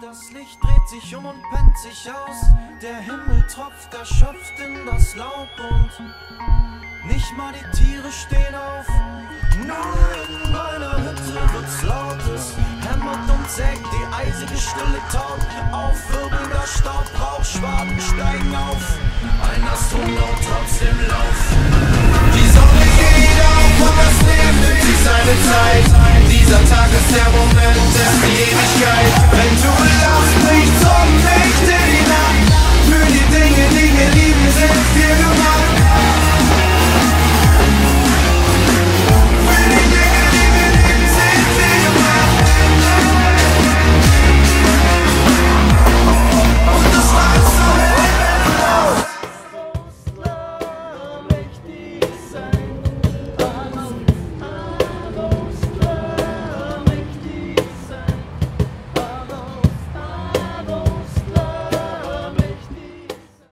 Das Licht dreht sich um und pennt sich aus. Der Himmel tropft erschöpft in das Laub und nicht mal die Tiere stehen auf. Nur in meiner Hütte wird's lautes. Hämmert und sägt die eisige Stille taub. Aufwirbelnder Staub, Rauchschwaden steigen auf. Ein Astronaut trotzdem Lauf. Die Sonne geht auf und das Leben nimmt sich seine Zeit. Dieser Tag ist der Moment, der die Ewigkeit